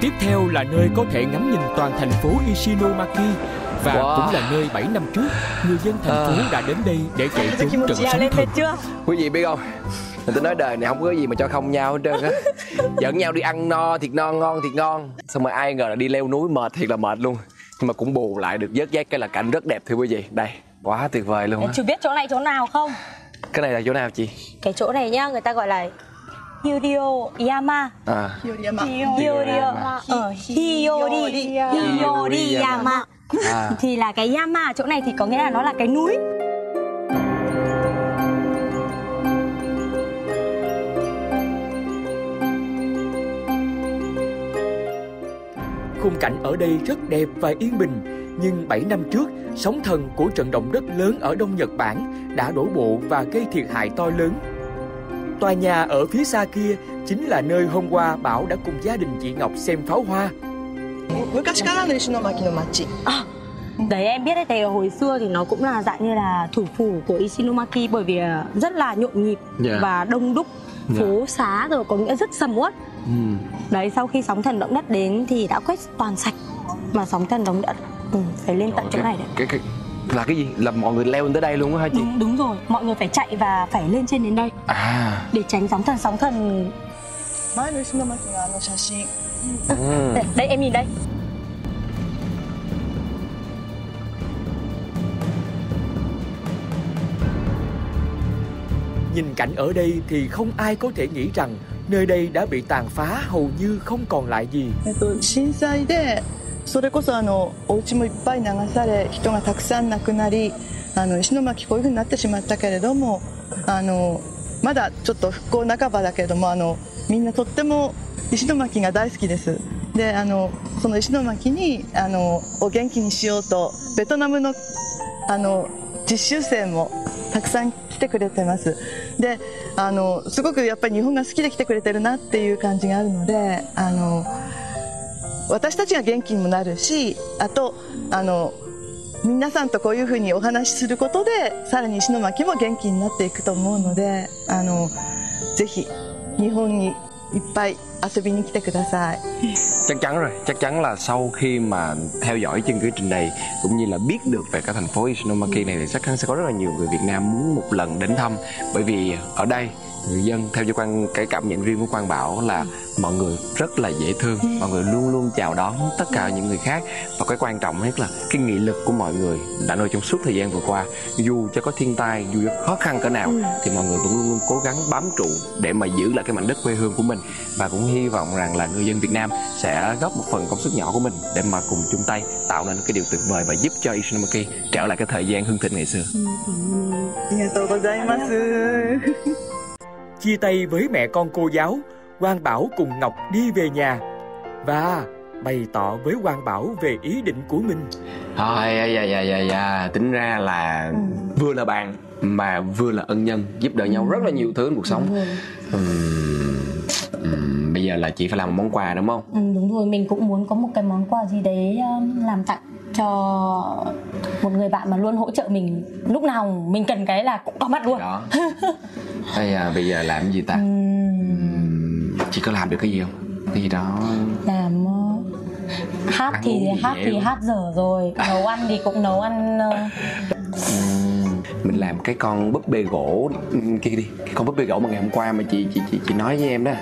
Tiếp theo là nơi có thể ngắm nhìn toàn thành phố Ishinomaki và Wow. cũng là nơi 7 năm trước người dân thành phố đã đến đây để chạy trốn trận sóng thần. chưa? quý vị biết không người ta nói đời này không có gì mà cho không nhau hết trơn á dẫn nhau đi ăn no thiệt no ngon thiệt ngon xong rồi ai ngờ là đi leo núi mệt thiệt là mệt luôn nhưng mà cũng bù lại được vớt vát cái là cảnh rất đẹp thưa quý vị đây quá tuyệt vời luôn á Chú biết chỗ này chỗ nào không? cái này là chỗ nào chị Cái chỗ này nhá, người ta gọi là Hyorio Yama. À. Ờ, Hiyori Hiyori Yama. À. Thì là cái Yama chỗ này thì có nghĩa là nó là cái núi. Khung cảnh ở đây rất đẹp và yên bình, nhưng 7 năm trước, sóng thần của trận động đất lớn ở Đông Nhật Bản đã đổ bộ và gây thiệt hại to lớn. Tòa nhà ở phía xa kia chính là nơi hôm qua Bảo đã cùng gia đình chị Ngọc xem pháo hoa. À, đấy em biết đấy, thì hồi xưa thì nó cũng là dạng như là thủ phủ của Ishinomaki bởi vì à, rất là nhộn nhịp yeah. và đông đúc dạ. phố yeah. xá rồi có nghĩa rất sầm uất. Ừ. Đấy sau khi sóng thần động đất đến thì đã quét toàn sạch mà sóng thần động đất ừ, phải lên tận chỗ này đấy. Cái, cái, là cái gì? Là mọi người leo lên tới đây luôn á hả chị? Đúng, đúng rồi. Mọi người phải chạy và phải lên trên đến đây. À. Để tránh sóng thần sóng thần. Ừ. ừ. đây em nhìn đây. Nhìn cảnh ở đây thì không ai có thể nghĩ rằng nơi đây đã bị tàn phá hầu như không còn lại gì. それこそあのお家もいっぱい流され人がたくさん亡くなりあの石巻こういうふうになってしまったけれどもあのまだちょっと復興半ばだけれどもあのみんなとっても石巻が大好きです。であのその石巻にあのを元気にしようとベトナムのあの実習生もたくさん来てくれてます。であのすごくやっぱり日本が好きで来てくれてるなっていう感じがあるのであの私たちが元気にもなるしあとあの皆さんとこういうふうにお話しすることでさらに石巻も元気になっていくと思うのであのぜひ日本にいっぱい遊びに来てください chắc chắn rồi chắc chắn là sau khi mà theo dõi chương trình này cũng như là biết được về cái thành phố Ishinomaki này thì chắc chắn sẽ có rất là nhiều người Việt Nam muốn một lần đến thăm bởi vì ở đây người dân theo cho quan cái cảm nhận riêng của quan bảo là mọi người rất là dễ thương mọi người luôn luôn chào đón tất cả những người khác và cái quan trọng nhất là cái nghị lực của mọi người đã nuôi trong suốt thời gian vừa qua dù cho có thiên tai dù cho khó khăn cỡ nào thì mọi người vẫn luôn luôn cố gắng bám trụ để mà giữ lại cái mảnh đất quê hương của mình và cũng hy vọng rằng là người dân Việt Nam sẽ góp một phần công sức nhỏ của mình để mà cùng chung tay tạo nên cái điều tuyệt vời và giúp cho Ishinomaki trở lại cái thời gian hưng thịnh ngày xưa. ありがとうございます Chia tay với mẹ con cô giáo, Quang Bảo cùng Ngọc đi về nhà và bày tỏ với Quang Bảo về ý định của mình. Thôi, dạ, dạ, dạ, dạ, dạ. tính ra là vừa là bạn mà vừa là ân nhân giúp đỡ nhau rất là nhiều thứ trong cuộc sống. Ừm, ừm, bây giờ là chị phải làm một món quà đúng không? ừ, đúng rồi mình cũng muốn có một cái món quà gì đấy um, làm tặng cho một người bạn mà luôn hỗ trợ mình lúc nào mình cần cái là cũng có mặt luôn Đó. Bây giờ, bây giờ làm gì ta? Ừm, chị có làm được cái gì không? Cái gì đó làm uh, hát Ăn thì hát thì luôn. hát dở rồi nấu ăn thì cũng nấu ăn Ừm, mình làm cái con búp bê gỗ kia đi cái con búp bê gỗ mà ngày hôm qua mà chị chị chị chị nói với em đó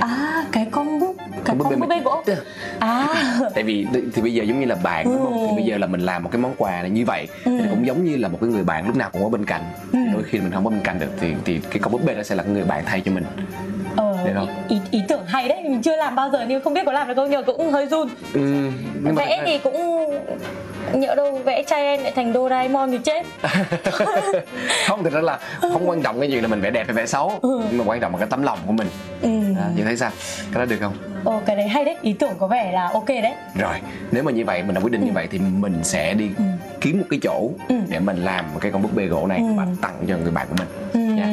à cái con búp cái Con con búp búp bê bê gỗ mà- à. Tại vì thì bây giờ giống như là bạn đúng không? Thì bây giờ là mình làm một cái món quà này như vậy thì nó cũng giống như là một cái người bạn lúc nào cũng ở bên cạnh. Đôi khi mình không ở bên cạnh được thì thì cái con búp bê đó sẽ là người bạn thay cho mình. Ờ, Được không? ý, ý, tưởng hay đấy mình chưa làm bao giờ nhưng không biết có làm được không nhưng mà cũng hơi run. Ừ, nhưng mà vẽ thì cũng nhỡ đâu vẽ trai em lại thành Doraemon thì chết. Không thực ra là không quan trọng cái gì là mình vẽ đẹp hay vẽ xấu nhưng mà quan trọng là cái tấm lòng của mình. Ừ. à, chị thấy sao? Cái đó được không Ồ, cái đấy hay đấy ý tưởng có vẻ là ok đấy rồi nếu mà như vậy mình đã quyết định như vậy thì mình sẽ đi kiếm một cái chỗ Ừ. để mình làm một cái con búp bê gỗ này Ừ. và tặng cho người bạn của mình ừ. Dạ.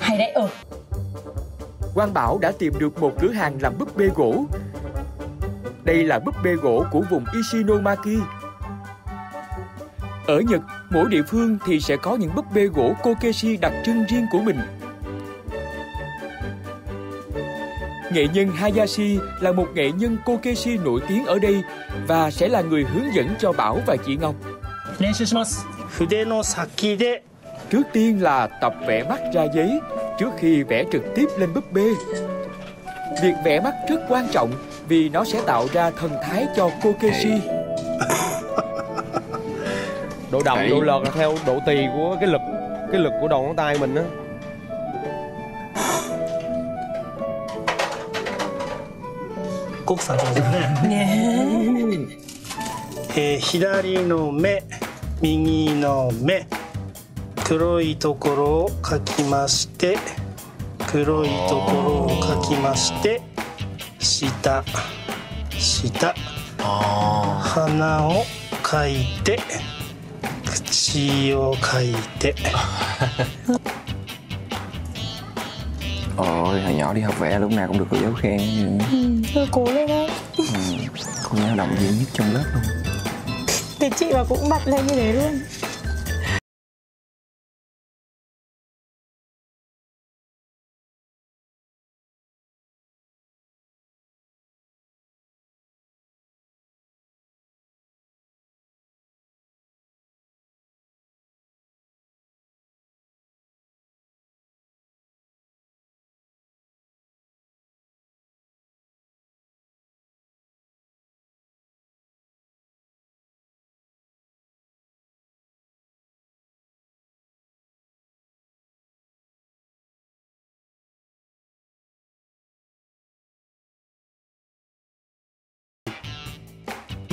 hay đấy ừ Quang Bảo đã tìm được một cửa hàng làm búp bê gỗ. Đây là búp bê gỗ của vùng Ishinomaki. Ở Nhật, mỗi địa phương thì sẽ có những búp bê gỗ Kokeshi đặc trưng riêng của mình. Nghệ nhân Hayashi là một nghệ nhân Kokeshi nổi tiếng ở đây và sẽ là người hướng dẫn cho Bảo và chị Ngọc. Trước tiên là tập vẽ mắt ra giấy trước khi vẽ trực tiếp lên búp bê. Việc vẽ mắt rất quan trọng vì nó sẽ tạo ra thần thái cho Kokeshi. Độ đồng, độ lợt theo độ tì của cái lực cái lực của đầu ngón tay mình á コクさん上手だねえ。ー左の目右の目黒いところを描きまして黒いところを描きまして下下鼻を描いて口を描いて ôi hồi nhỏ đi học vẽ lúc nào cũng được cô giáo khen. Thôi cố lên đấy ừ. cô giáo động viên nhất trong lớp luôn. Thì chị mà cũng bật lên như thế luôn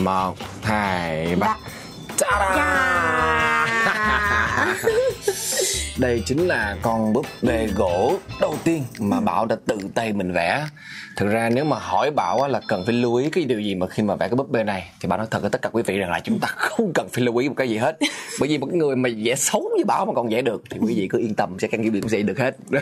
một hai ba đây chính là con búp bê gỗ đầu tiên mà bảo đã tự tay mình vẽ. Thực ra nếu mà hỏi bảo á là cần phải lưu ý cái điều gì mà khi mà vẽ cái búp bê này thì bảo nói thật với tất cả quý vị rằng là chúng ta không cần phải lưu ý một cái gì hết. Bởi vì một cái người mà vẽ xấu như bảo mà còn vẽ được thì quý vị cứ yên tâm sẽ can kiểu cũng sẽ được hết.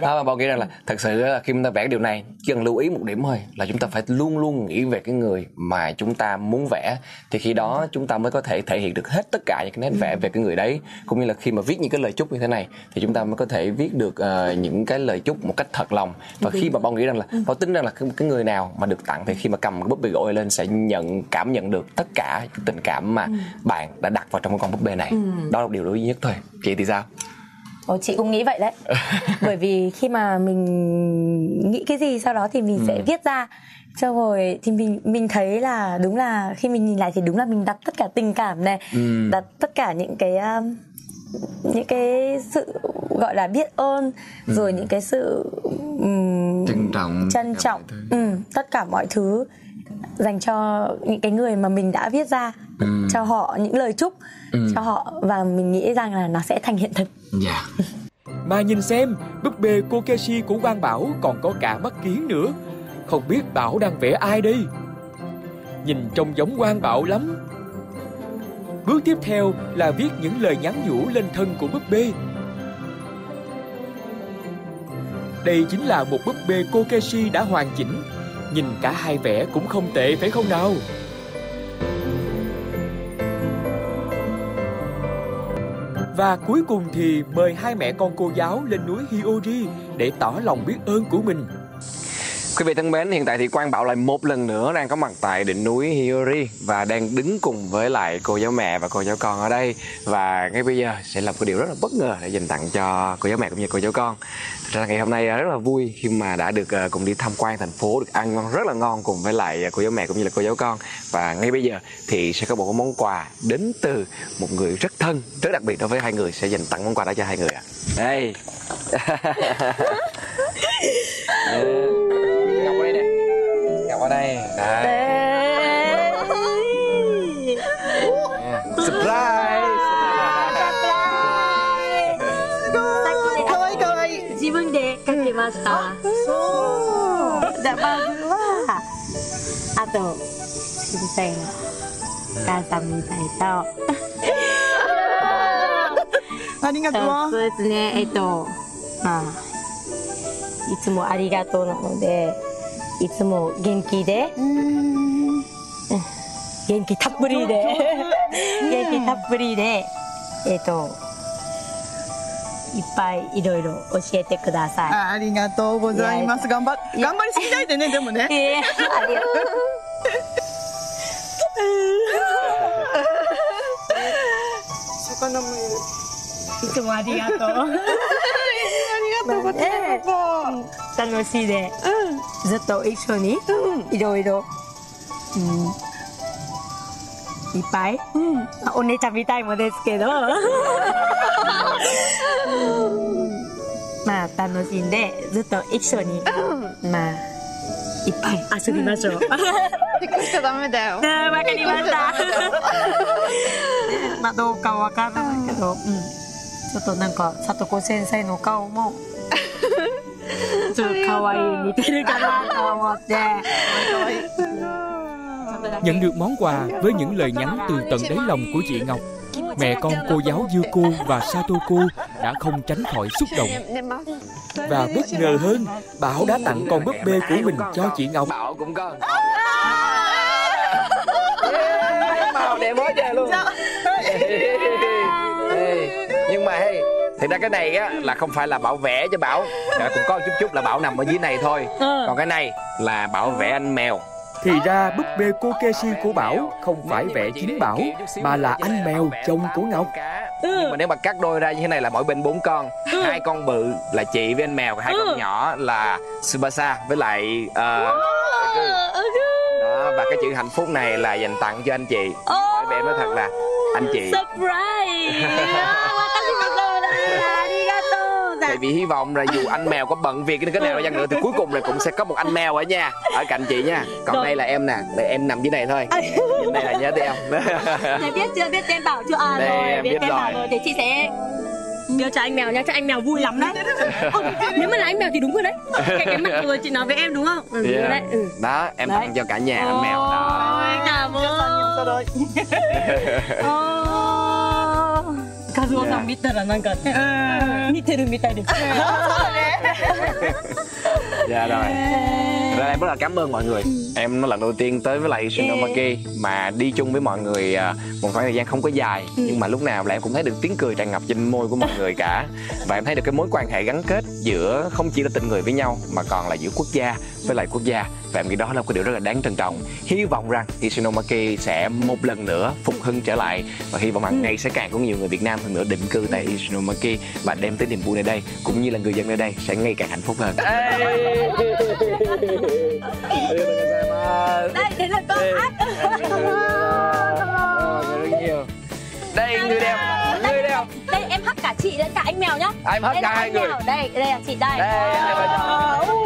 Đó mà bảo nghĩ rằng là thật sự là khi chúng ta vẽ điều này chỉ cần lưu ý một điểm thôi là chúng ta phải luôn luôn nghĩ về cái người mà chúng ta muốn vẽ. Thì khi đó chúng ta mới có thể thể hiện được hết tất cả những cái nét vẽ về cái người đấy cũng như là khi mà viết những cái lời chúc như thế này thì chúng ta mới có thể viết được ờ, những cái lời chúc một cách thật lòng. Và khi mà bao nghĩ rằng là bao tin rằng là cái, cái người nào mà được tặng thì khi mà cầm cái búp bê gỗ lên sẽ nhận cảm nhận được tất cả cái tình cảm mà bạn đã đặt vào trong cái con búp bê này. Đó là điều duy nhất thôi. Chị thì sao? Ồ, chị cũng nghĩ vậy đấy. Bởi vì khi mà mình nghĩ cái gì sau đó thì mình sẽ viết ra. Cho rồi thì mình mình thấy là đúng là khi mình nhìn lại thì đúng là mình đặt tất cả tình cảm này Ừ. đặt tất cả những cái um, những cái sự gọi là biết ơn rồi những cái sự um, trân trọng trân trọng ừ, tất cả mọi thứ dành cho những cái người mà mình đã viết ra cho họ những lời chúc cho họ và mình nghĩ rằng là nó sẽ thành hiện thực dạ Mà nhìn xem, búp bê Kokeshi của Quang Bảo còn có cả mắt kiến nữa. Không biết Bảo đang vẽ ai đây? Nhìn trông giống Quang Bảo lắm. Bước tiếp theo là viết những lời nhắn nhủ lên thân của búp bê. Đây chính là một búp bê Kokeshi đã hoàn chỉnh. Nhìn cả hai vẽ cũng không tệ, phải không nào? Và cuối cùng thì mời hai mẹ con cô giáo lên núi Hiyori để tỏ lòng biết ơn của mình. Quý vị thân mến, hiện tại thì Quang Bảo lại một lần nữa đang có mặt tại đỉnh núi Hiori và đang đứng cùng với lại cô giáo mẹ và cô giáo con ở đây và ngay bây giờ sẽ làm một điều rất là bất ngờ để dành tặng cho cô giáo mẹ cũng như cô giáo con. Thật ra ngày hôm nay à, rất là vui khi mà đã được à, cùng đi tham quan thành phố, được ăn ngon rất là ngon cùng với lại à, cô giáo mẹ cũng như là cô giáo con và ngay bây giờ thì sẽ có một món quà đến từ một người rất thân, rất đặc biệt đối với hai người sẽ dành tặng món quà đó cho hai người ạ. Đây. 小さいのお母さんみたいと ありがとう。そうですね。えっとまあいつもありがとうなのでいつも元気で元気たっぷりで元気たっぷりでえっといっぱいいろいろ教えてください。あありがとうございます。頑張頑張りすぎないでねでもね。えー、ありがとう。魚もいる。いつもありがとう。ありがとうございます楽しいで、ずっと一緒にいろいろ、うん、いっぱい、あお姉ちゃんみたいもですけど。まあ楽しんでずっと一緒に、まあいっぱい。遊びましょう。びっくりしちゃダメだよ。ねわかりました。まあどうかわからないけど、うん、ちょっとなんか里子先生の顔もちょっと可愛い似てるかなと思って。 Nhận được món quà với những lời nhắn từ tận đáy lòng của chị Ngọc Mẹ con cô giáo Dư cô và Satoko đã không tránh khỏi xúc động Và bất ngờ hơn, Bảo đã tặng con búp bê của mình cho chị Ngọc Màu đẹp quá trời luôn? Ê, nhưng mà hey thì ra cái này á là không phải là bảo vẽ cho bảo. Dạ, cũng có chút chút là bảo nằm ở dưới này thôi. Còn cái này là bảo vẽ anh mèo. Thì ra búp bê Kokeshi của Bảo không phải vẽ chính Bảo Mà là anh mèo chồng của Ngọc. Nhưng mà nếu mà cắt đôi ra như thế này là mỗi bên bốn con. Hai con bự là chị với anh mèo hai con nhỏ là Subasa với lại ờ, và cái chữ hạnh phúc này là dành tặng cho anh chị. Oh, bởi vì em nói thật là anh chị thì dạ, dạ. vì hy vọng là dù anh mèo có bận việc cái nào chăng nữa thì cuối cùng là cũng sẽ có một anh mèo ở nha ở cạnh chị nha. Còn Được. đây là em nè để em nằm dưới này thôi. Đây là nhớ tới em. Biết chưa? Biết tên bảo chưa à đây, rồi biết, biết tên rồi. bảo rồi thì chị sẽ nhớ cho anh mèo nha cho anh mèo vui lắm đấy Ô, nếu mà là anh mèo thì đúng rồi đấy cái cái mặt vừa chị nói với em đúng không ừ, yeah. đấy. Ừ. đó em đấy. tặng cho cả nhà anh mèo đó cảm ơn. ズオさん見たらなんか似てるみたいです dạ rồi Thật ra em rất là cảm ơn mọi người em nó lần đầu tiên tới với lại Shinomaki mà đi chung với mọi người à, một khoảng thời gian không có dài nhưng mà lúc nào là em cũng thấy được tiếng cười tràn ngập trên môi của mọi người cả và em thấy được cái mối quan hệ gắn kết giữa không chỉ là tình người với nhau mà còn là giữa quốc gia với lại quốc gia và em nghĩ đó là một cái điều rất là đáng trân trọng hy vọng rằng Ishinomaki sẽ một lần nữa phục hưng trở lại và hy vọng rằng ngày sẽ càng có nhiều người Việt Nam hơn nữa định cư tại Ishinomaki và đem tới niềm vui nơi đây cũng như là người dân nơi đây sẽ ngày càng hạnh phúc hơn. Đây đấy là con ác đây người đẹp người đẹp. đây em hấp cả chị lẫn cả anh mèo nhá. Em hấp đây cả hai người mèo. đây đây là chị đây. Đây em đẹp